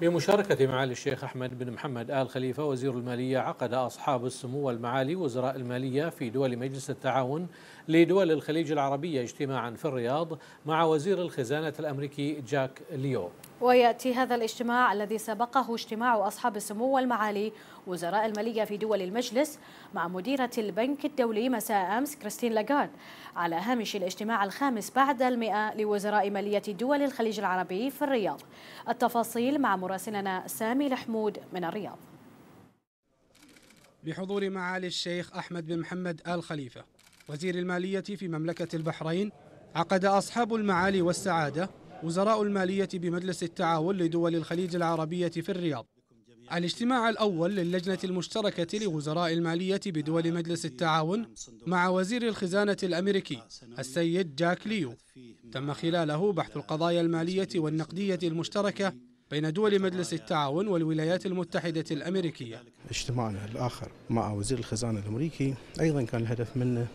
بمشاركة معالي الشيخ أحمد بن محمد آل خليفة وزير المالية عقد أصحاب السمو والمعالي وزراء المالية في دول مجلس التعاون لدول الخليج العربية اجتماعا في الرياض مع وزير الخزانة الأمريكي جاك ليو. ويأتي هذا الاجتماع الذي سبقه اجتماع أصحاب السمو والمعالي وزراء المالية في دول المجلس مع مديرة البنك الدولي مساء أمس كريستين لاغارد. على هامش الاجتماع الخامس بعد المئة لوزراء مالية دول الخليج العربي في الرياض. التفاصيل مع مراسلنا سامي الحمود من الرياض. بحضور معالي الشيخ أحمد بن محمد آل خليفة وزير المالية في مملكة البحرين عقد أصحاب المعالي والسعادة وزراء المالية بمجلس التعاون لدول الخليج العربية في الرياض. الاجتماع الأول للجنة المشتركة لوزراء المالية بدول مجلس التعاون مع وزير الخزانة الأمريكي السيد جاك ليو. تم خلاله بحث القضايا المالية والنقدية المشتركة بين دول مجلس التعاون والولايات المتحدة الأمريكية. اجتماعنا الآخر مع وزير الخزانة الأمريكي أيضا كان الهدف منه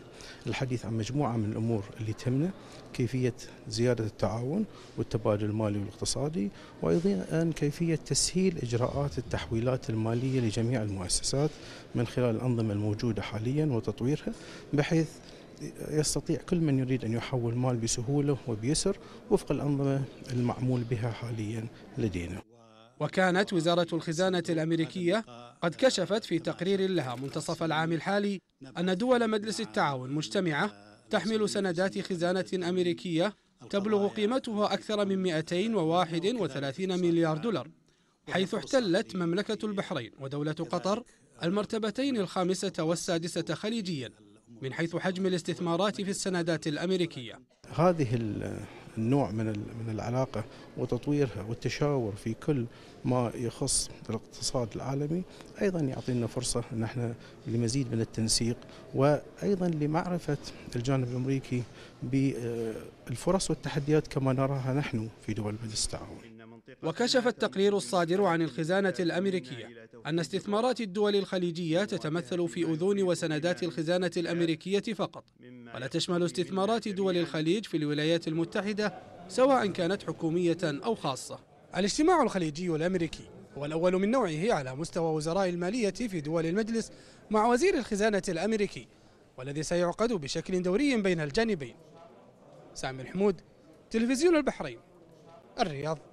الحديث عن مجموعة من الأمور اللي تهمنا كيفية زيادة التعاون والتبادل المالي والاقتصادي وأيضا كيفية تسهيل إجراءات التحويلات المالية لجميع المؤسسات من خلال الأنظمة الموجودة حاليا وتطويرها بحيث يستطيع كل من يريد أن يحول مال بسهولة وبيسر وفق الأنظمة المعمول بها حاليا لدينا. وكانت وزارة الخزانة الأمريكية قد كشفت في تقرير لها منتصف العام الحالي أن دول مجلس التعاون مجتمعة تحمل سندات خزانة أمريكية تبلغ قيمتها أكثر من 231 مليار دولار حيث احتلت مملكة البحرين ودولة قطر المرتبتين الخامسة والسادسة خليجيا. من حيث حجم الاستثمارات في السندات الأمريكية. هذه النوع من من العلاقة وتطويرها والتشاور في كل ما يخص الاقتصاد العالمي أيضا يعطينا فرصة أن إحنا لمزيد من التنسيق وأيضا لمعرفة الجانب الأمريكي بالفرص والتحديات كما نراها نحن في دول مجلس التعاون. وكشف التقرير الصادر عن الخزانة الأمريكية أن استثمارات الدول الخليجية تتمثل في أذون وسندات الخزانة الأمريكية فقط. ولا تشمل استثمارات دول الخليج في الولايات المتحدة سواء كانت حكومية أو خاصة. الاجتماع الخليجي الأمريكي هو الأول من نوعه على مستوى وزراء المالية في دول المجلس مع وزير الخزانة الأمريكي والذي سيعقد بشكل دوري بين الجانبين. سامي الحمود تلفزيون البحرين الرياض.